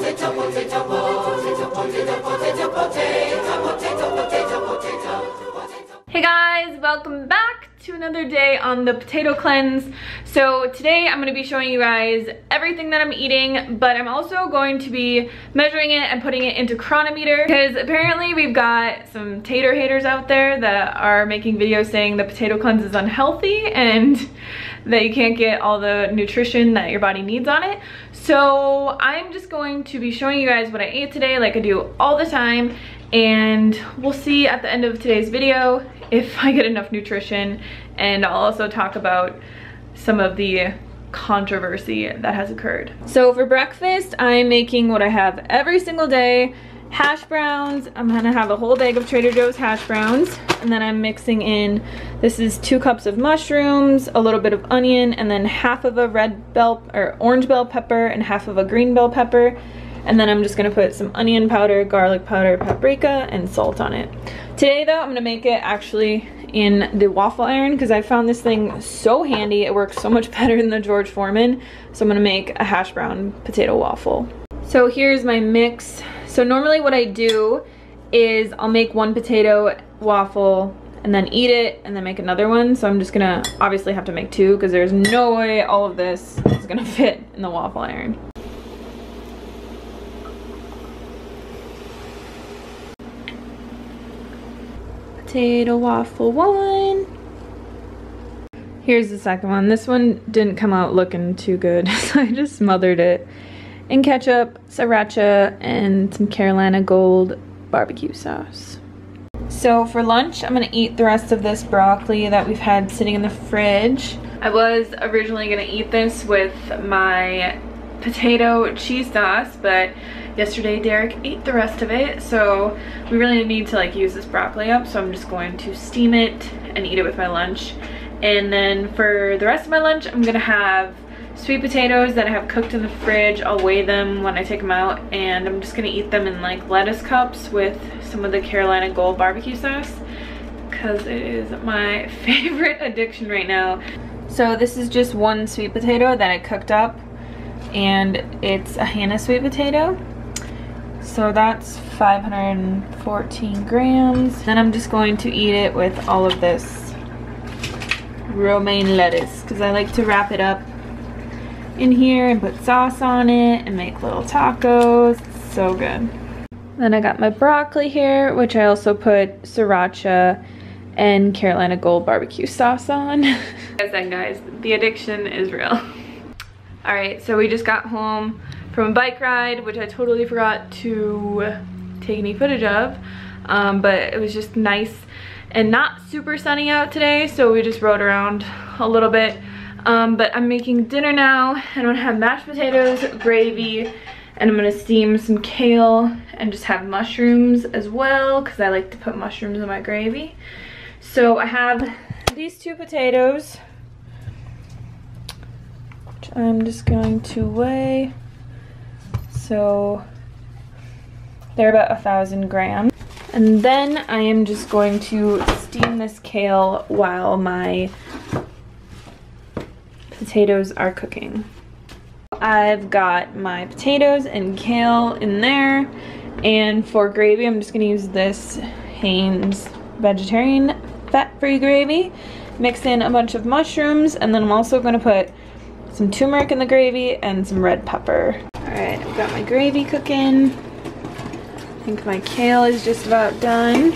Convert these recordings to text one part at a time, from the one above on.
Hey guys, welcome back to another day on the potato cleanse. So today I'm going to be showing you guys everything that I'm eating, but I'm also going to be measuring it and putting it into Cronometer because apparently we've got some tater haters out there that are making videos saying the potato cleanse is unhealthy and that you can't get all the nutrition that your body needs on it. So I'm just going to be showing you guys what I ate today like I do all the time and we'll see at the end of today's video if I get enough nutrition and I'll also talk about some of the controversy that has occurred. So for breakfast, I'm making what I have every single day, hash browns. I'm gonna have a whole bag of Trader Joe's hash browns and then I'm mixing in, this is two cups of mushrooms, a little bit of onion, and then half of a red bell or orange bell pepper and half of a green bell pepper. And then I'm just gonna put some onion powder, garlic powder, paprika, and salt on it. Today though, I'm gonna make it actually in the waffle iron because I found this thing so handy. It works so much better than the George Foreman. So I'm gonna make a hash brown potato waffle. So here's my mix. So normally what I do is I'll make one potato waffle and then eat it and then make another one. So I'm just gonna obviously have to make two because there's no way all of this is gonna fit in the waffle iron. Potato waffle one. Here's the second one. This one didn't come out looking too good, so I just smothered it in ketchup, sriracha, and some Carolina Gold barbecue sauce. So for lunch, I'm gonna eat the rest of this broccoli that we've had sitting in the fridge. I was originally gonna eat this with my potato cheese sauce, but yesterday Derek ate the rest of it, so we really need to like use this broccoli up, so I'm just going to steam it and eat it with my lunch. And then for the rest of my lunch, I'm gonna have sweet potatoes that I have cooked in the fridge. I'll weigh them when I take them out, and I'm just gonna eat them in like lettuce cups with some of the Carolina Gold barbecue sauce because it is my favorite addiction right now. So this is just one sweet potato that I cooked up and it's a Hannah sweet potato. So that's 514 grams. Then I'm just going to eat it with all of this romaine lettuce because I like to wrap it up in here and put sauce on it and make little tacos. It's so good. Then I got my broccoli here, which I also put sriracha and Carolina Gold barbecue sauce on. As then guys, the addiction is real. All right, so we just got home from a bike ride, which I totally forgot to take any footage of, um, but it was just nice and not super sunny out today, so we just rode around a little bit. Um, but I'm making dinner now, and I'm gonna have mashed potatoes, gravy, and I'm gonna steam some kale and just have mushrooms as well, because I like to put mushrooms in my gravy. So I have these two potatoes, which I'm just going to weigh. So they're about a thousand grams. And then I am just going to steam this kale while my potatoes are cooking. I've got my potatoes and kale in there. And for gravy, I'm just gonna use this Heinz vegetarian fat-free gravy. Mix in a bunch of mushrooms, and then I'm also gonna put some turmeric in the gravy and some red pepper. All right, I've got my gravy cooking. I think my kale is just about done.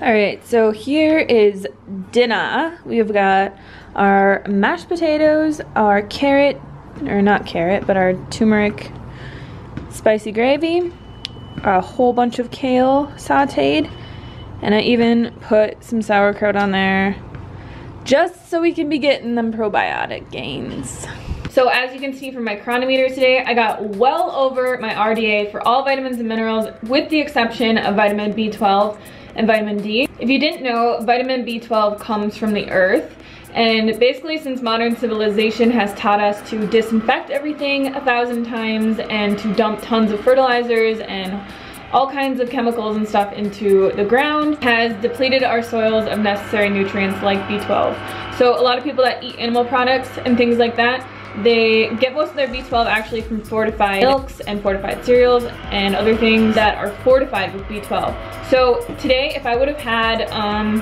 All right, so here is dinner. We've got our mashed potatoes, our carrot, or not carrot, but our turmeric spicy gravy, a whole bunch of kale sauteed, and I even put some sauerkraut on there just so we can be getting them probiotic gains. So as you can see from my Cronometer today, I got well over my RDA for all vitamins and minerals with the exception of vitamin B12 and vitamin D. If you didn't know, vitamin B12 comes from the earth and basically since modern civilization has taught us to disinfect everything a thousand times and to dump tons of fertilizers and all kinds of chemicals and stuff into the ground, has depleted our soils of necessary nutrients like B12. So a lot of people that eat animal products and things like that, they get most of their B12 actually from fortified milks and fortified cereals and other things that are fortified with B12. So today, if I would have had um,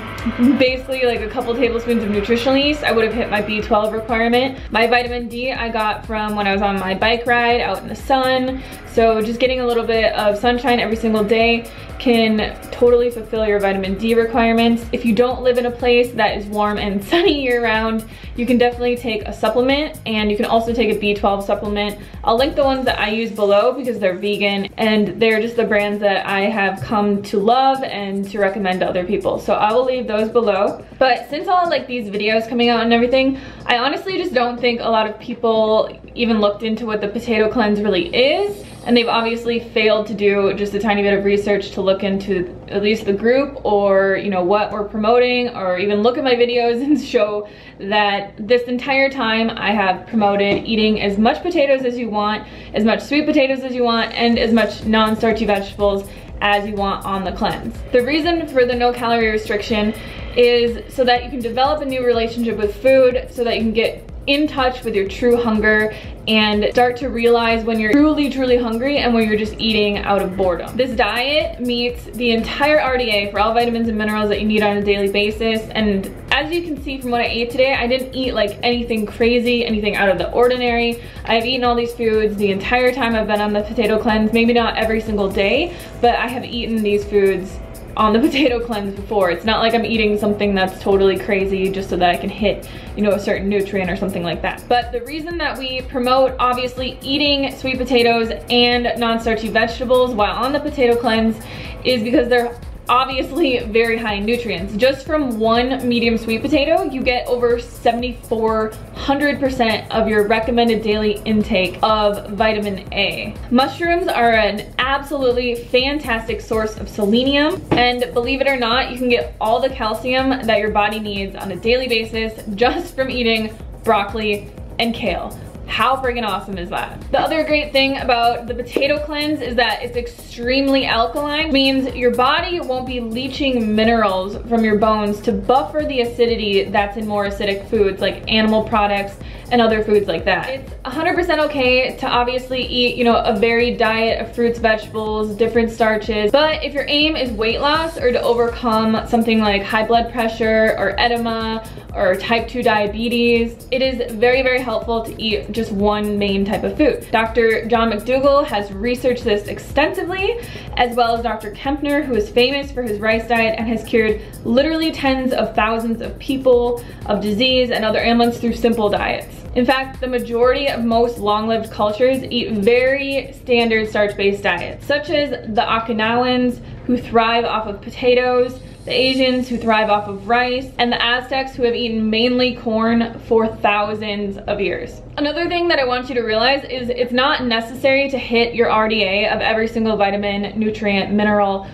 basically like a couple tablespoons of nutritional yeast, I would have hit my B12 requirement. My vitamin D I got from when I was on my bike ride out in the sun. So just getting a little bit of sunshine every single day can totally fulfill your vitamin D requirements. If you don't live in a place that is warm and sunny year round, you can definitely take a supplement and you can also take a B12 supplement. I'll link the ones that I use below because they're vegan and they're just the brands that I have come to love and to recommend to other people. So I will leave those below. But since all like these videos coming out and everything, I honestly just don't think a lot of people even looked into what the potato cleanse really is and they've obviously failed to do just a tiny bit of research to look into at least the group or you know what we're promoting or even look at my videos and show that this entire time I have promoted eating as much potatoes as you want, as much sweet potatoes as you want, and as much non-starchy vegetables as you want on the cleanse. The reason for the no calorie restriction is so that you can develop a new relationship with food so that you can get in touch with your true hunger and start to realize when you're truly, truly hungry and when you're just eating out of boredom. This diet meets the entire RDA for all vitamins and minerals that you need on a daily basis. And as you can see from what I ate today, I didn't eat like anything crazy, anything out of the ordinary. I've eaten all these foods the entire time I've been on the potato cleanse, maybe not every single day, but I have eaten these foods on the potato cleanse before. It's not like I'm eating something that's totally crazy just so that I can hit, you know, a certain nutrient or something like that. But the reason that we promote obviously eating sweet potatoes and non-starchy vegetables while on the potato cleanse is because they're obviously very high in nutrients. Just from one medium sweet potato, you get over 7,400% of your recommended daily intake of vitamin A. Mushrooms are an absolutely fantastic source of selenium, and believe it or not, you can get all the calcium that your body needs on a daily basis just from eating broccoli and kale. How friggin' awesome is that? The other great thing about the potato cleanse is that it's extremely alkaline, means your body won't be leaching minerals from your bones to buffer the acidity that's in more acidic foods like animal products and other foods like that. It's 100% okay to obviously eat, you know, a varied diet of fruits, vegetables, different starches, but if your aim is weight loss or to overcome something like high blood pressure or edema or type 2 diabetes, it is very, very helpful to eat just one main type of food. Dr. John McDougall has researched this extensively, as well as Dr. Kempner, who is famous for his rice diet and has cured literally tens of thousands of people of disease and other ailments through simple diets. In fact, the majority of most long-lived cultures eat very standard starch-based diets, such as the Okinawans, who thrive off of potatoes, the Asians who thrive off of rice, and the Aztecs who have eaten mainly corn for thousands of years. Another thing that I want you to realize is it's not necessary to hit your RDA of every single vitamin, nutrient, mineral,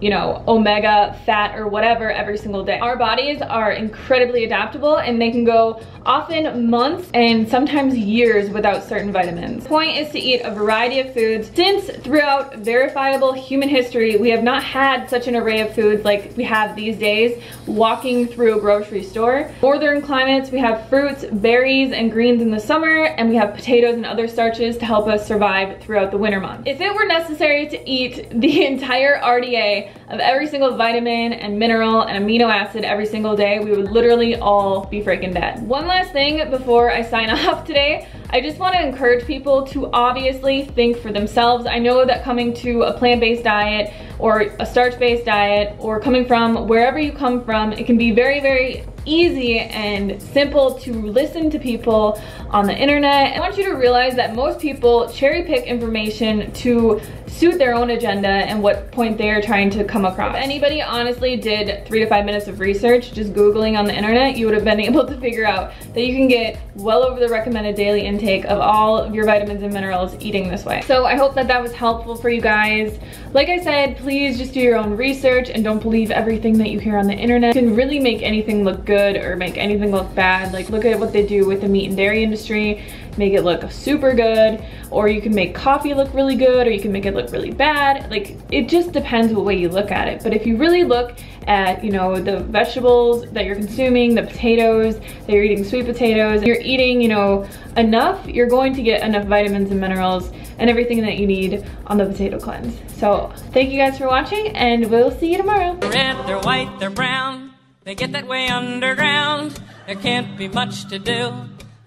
you know, omega, fat, or whatever every single day. Our bodies are incredibly adaptable and they can go often months and sometimes years without certain vitamins. Point is to eat a variety of foods. Since throughout verifiable human history, we have not had such an array of foods like we have these days walking through a grocery store. Northern climates, we have fruits, berries, and greens in the summer, and we have potatoes and other starches to help us survive throughout the winter months. If it were necessary to eat the entire RDA of every single vitamin and mineral and amino acid every single day, we would literally all be freaking dead. One last thing before I sign off today, I just want to encourage people to obviously think for themselves. I know that coming to a plant-based diet or a starch-based diet or coming from wherever you come from, it can be very, very easy and simple to listen to people on the internet. I want you to realize that most people cherry pick information to suit their own agenda and what point they are trying to come across. If anybody honestly did three to five minutes of research, just Googling on the internet, you would have been able to figure out that you can get well over the recommended daily intake of all of your vitamins and minerals eating this way. So I hope that that was helpful for you guys. Like I said, please just do your own research and don't believe everything that you hear on the internet. You can really make anything look good or make anything look bad. Like look at what they do with the meat and dairy industry make it look super good, or you can make coffee look really good, or you can make it look really bad. Like, it just depends what way you look at it. But if you really look at, you know, the vegetables that you're consuming, the potatoes, that you're eating sweet potatoes, you're eating, you know, enough, you're going to get enough vitamins and minerals and everything that you need on the potato cleanse. So thank you guys for watching and we'll see you tomorrow. Red, they're white, they're brown. They get that way underground. There can't be much to do.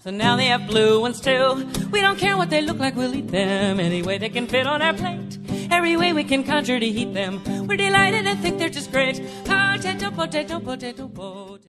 So now they have blue ones too. We don't care what they look like, we'll eat them any way they can fit on our plate. Every way we can conjure to heat them. We're delighted and think they're just great. Potato, potato, potato, potato.